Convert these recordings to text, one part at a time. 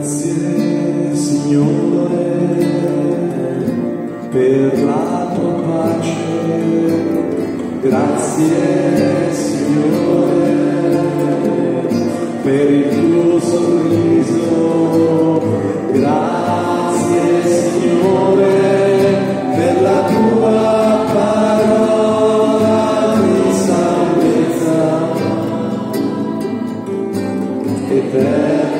Grazie Signore per la tua pace, grazie Signore per il tuo sorriso, grazie Signore per la tua parola di salvezza eterna. Grazie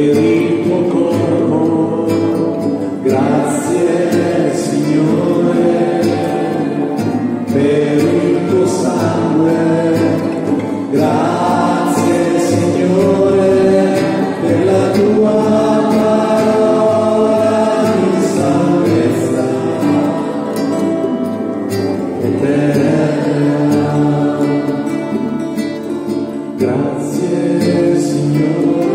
per il tuo sangue. Grazie Signore per la tua parola di salvezza eterna. Grazie Signore.